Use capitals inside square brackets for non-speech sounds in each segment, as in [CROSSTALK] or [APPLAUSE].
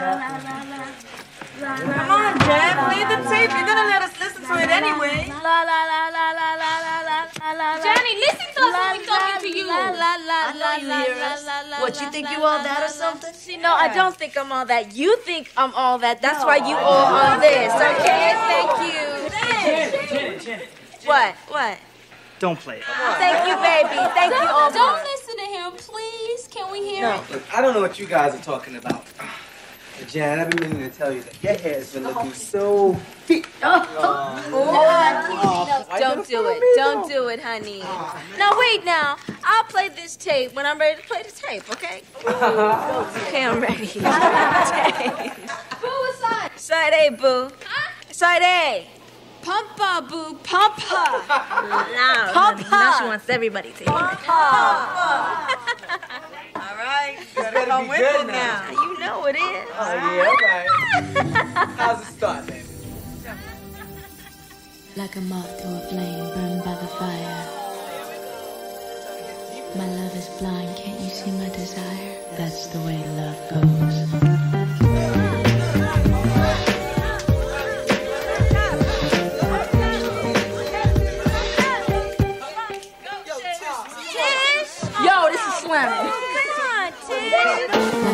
Come on, Jen, play the tape. You're gonna let us listen to it anyway. La la la la la la la la la la. Johnny, listen to us when we talking to you. La la la I know you hear us. What, you think you all that or something? See, no, I don't think I'm all that. You think I'm all that. That's why you all on this. Okay, thank you. Janet, Janet, Janet. What? What? Don't play it. Thank you, baby. Thank you, all. Don't listen to him, please. Can we hear it? Look, I don't know what you guys are talking about. But Jan, I've been meaning to tell you that your hair is been looking oh. so fit. [LAUGHS] Oh. Oh, Don't do it. Don't do it, honey. Now wait. Now I'll play this tape when I'm ready to play the tape. Okay? [LAUGHS] Okay, I'm ready. [LAUGHS] Boo aside. Side A, boo. Side A. Pumpa, boo, pumpa. Now, Papa. now she wants everybody to hear it. [LAUGHS] All right. You better come be good now. now. You know it is. Oh, yeah, all right. How's it start, baby? Like a moth to a flame burned by the fire. My love is blind, can't you see my desire? That's the way love goes. slamming. Oh, come on, dude.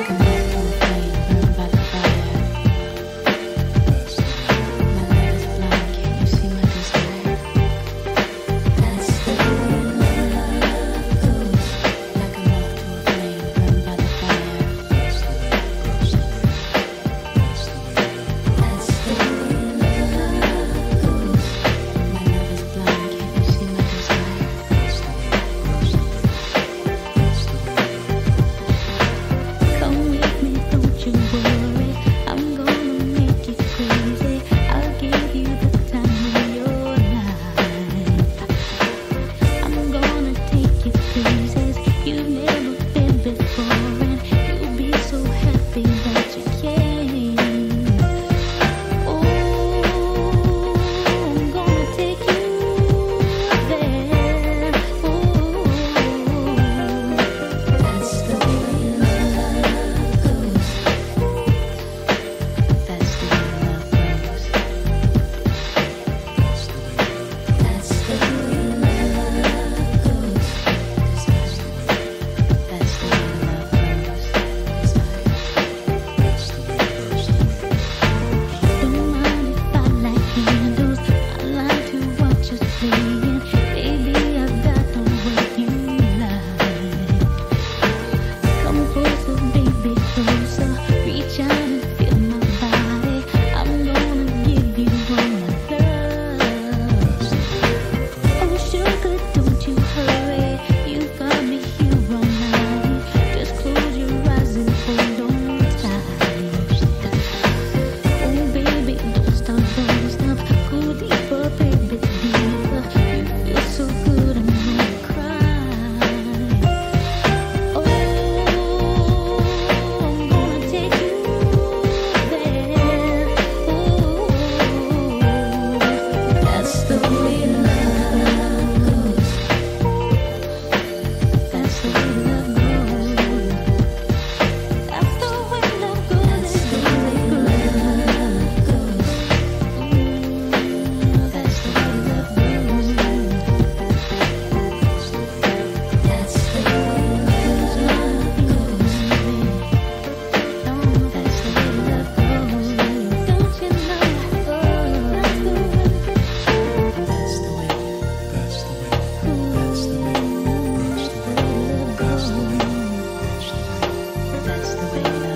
the way it is.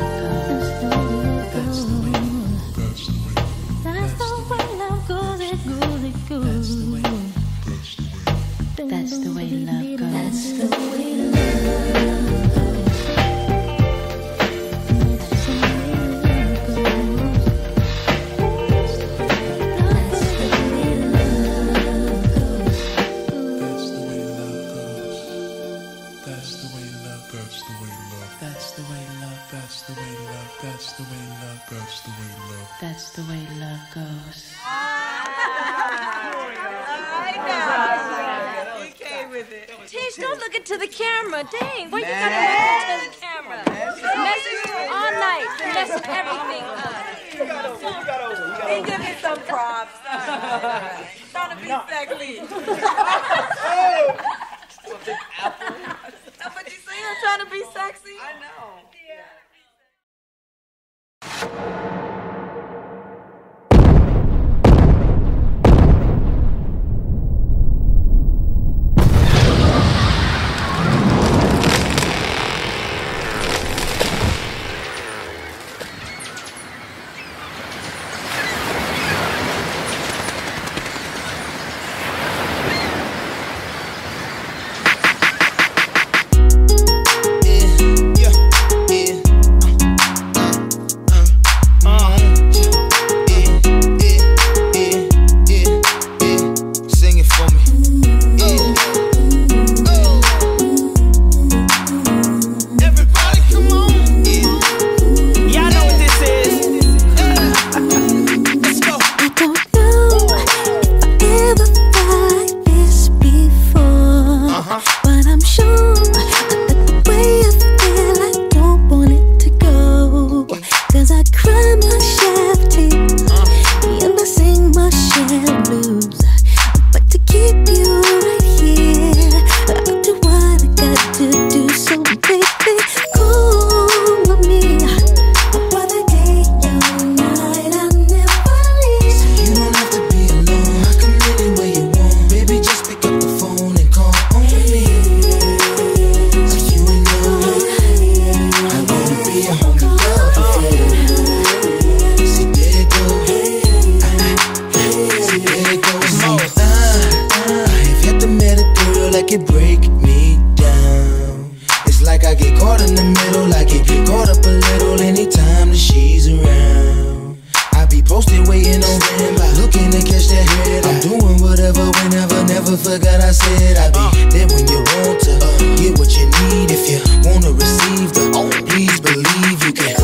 Posted waiting on standby. Looking to catch that head. I'm doing whatever, whenever, never forgot I said I'd be there when you want to. Get what you need if you wanna receive the. Oh, please believe you can.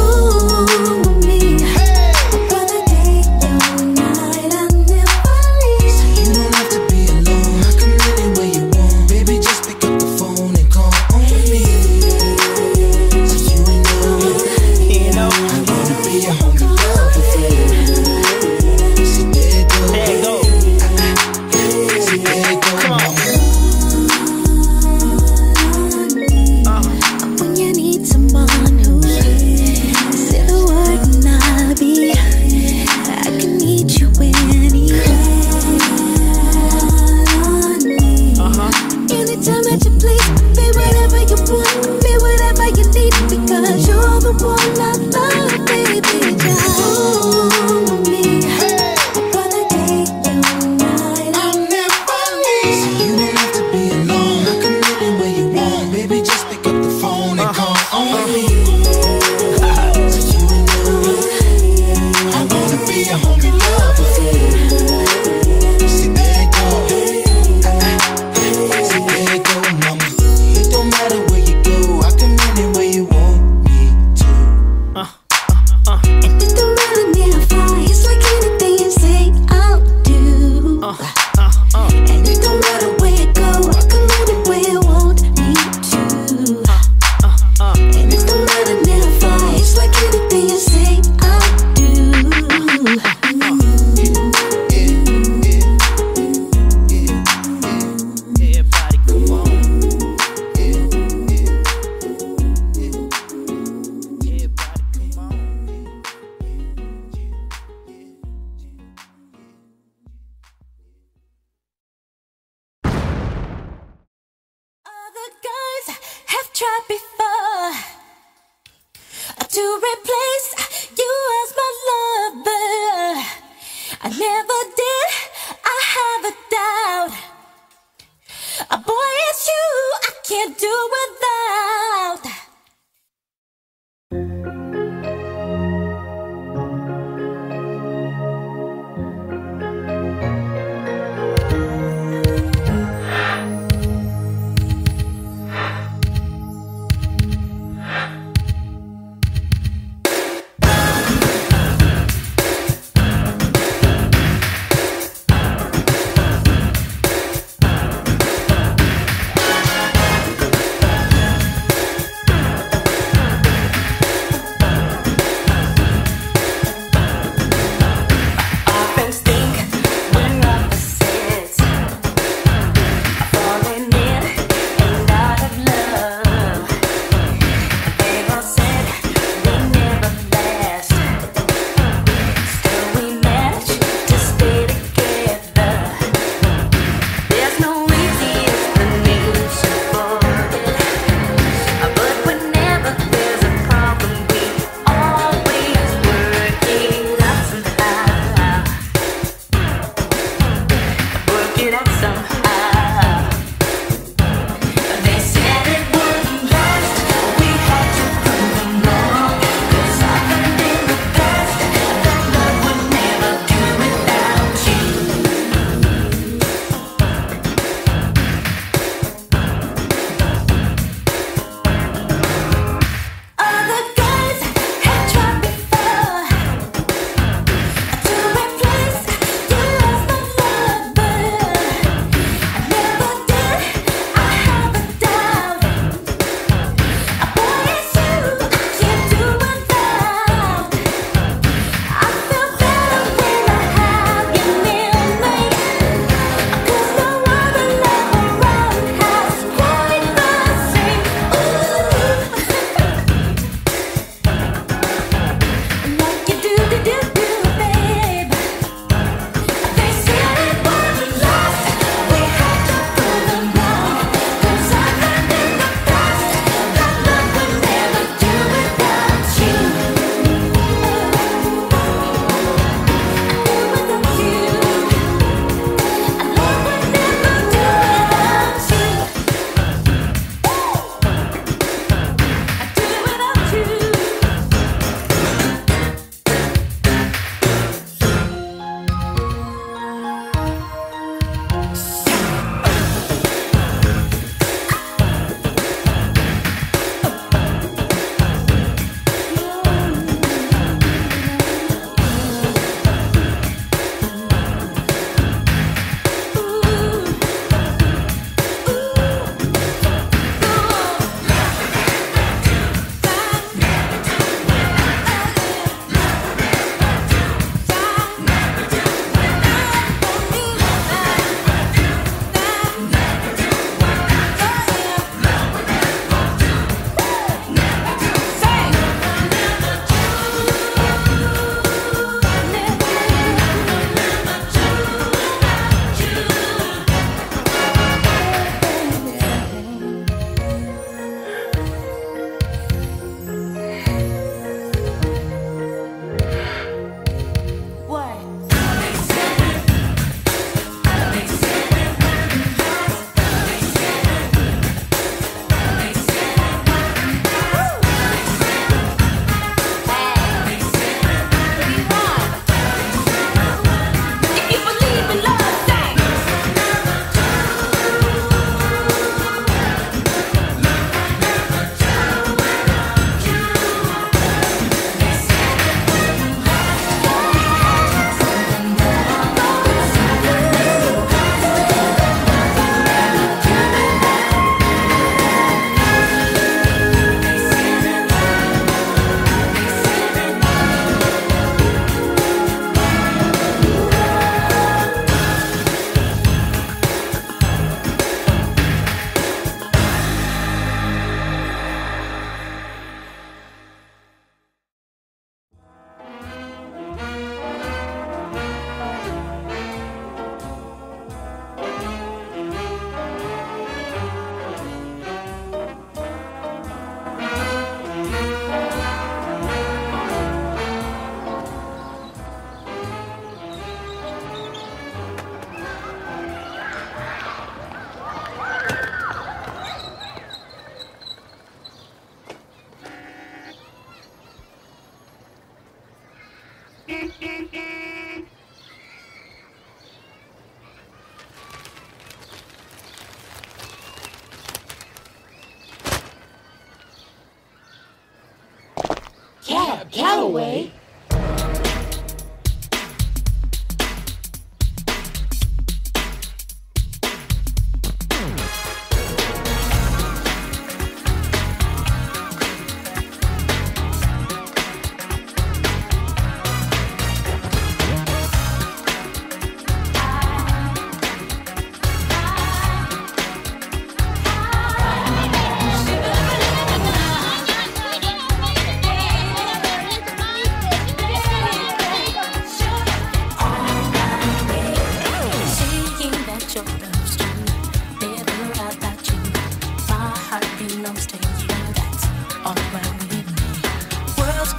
Cab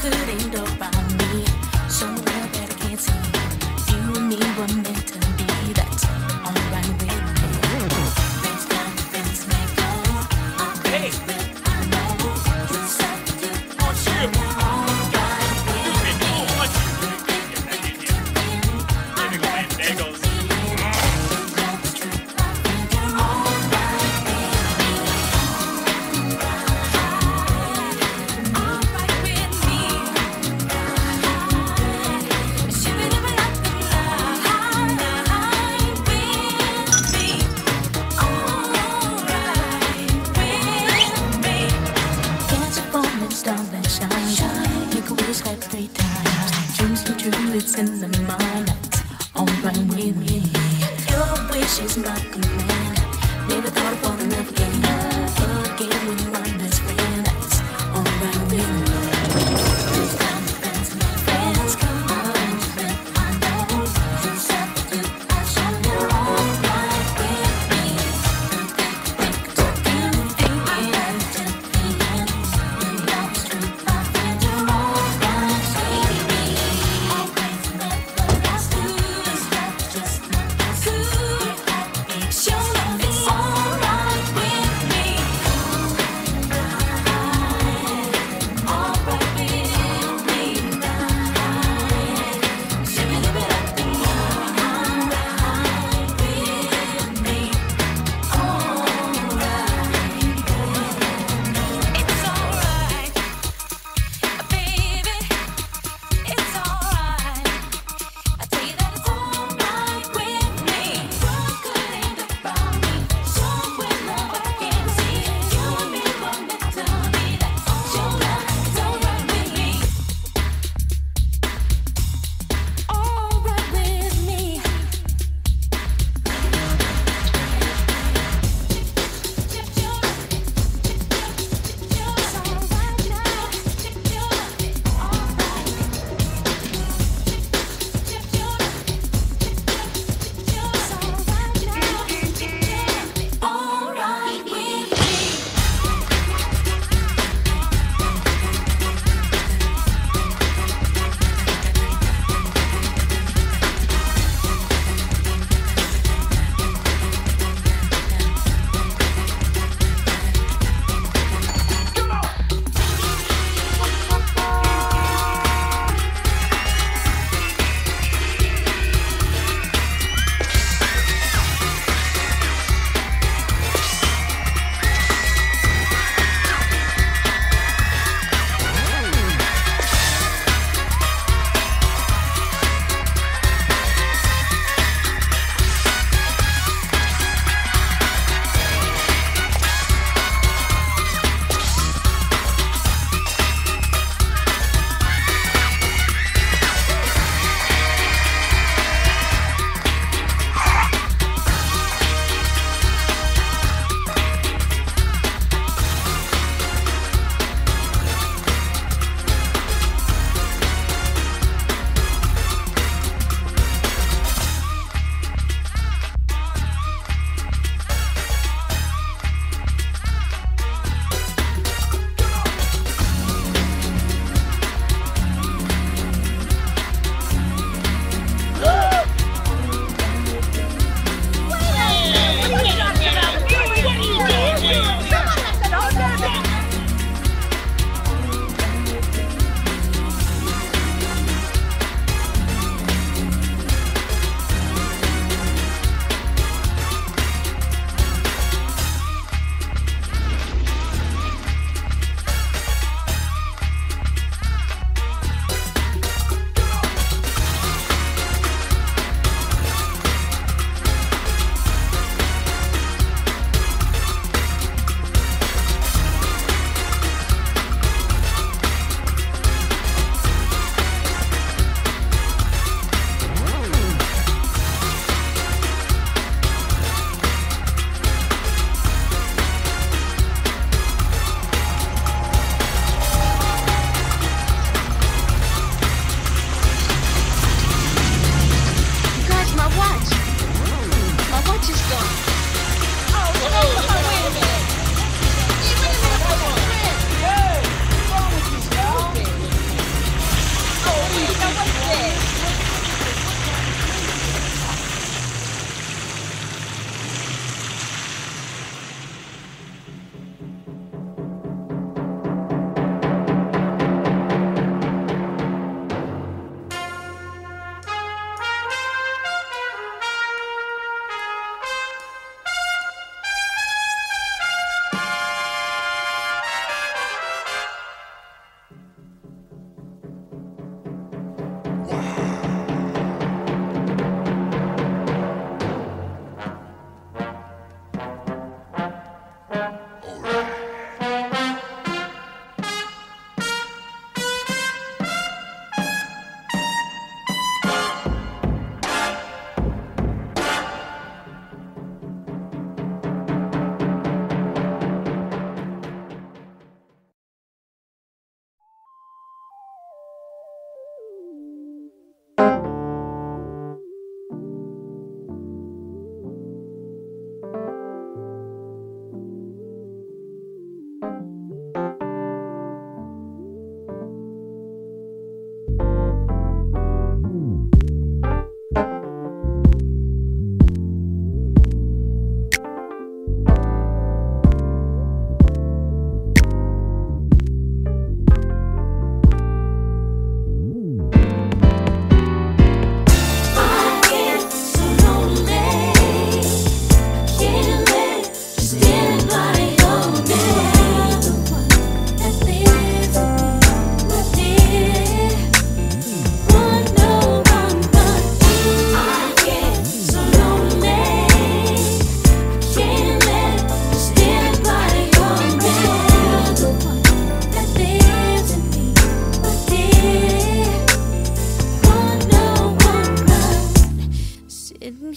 Worlds could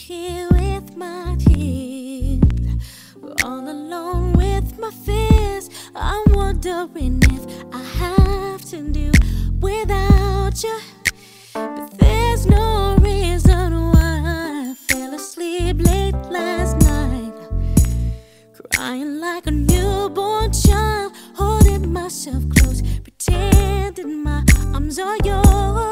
here with my tears, all alone with my fears. I'm wondering if I have to do without you. But there's no reason why I fell asleep late last night, crying like a newborn child, holding myself close, pretending my arms are yours.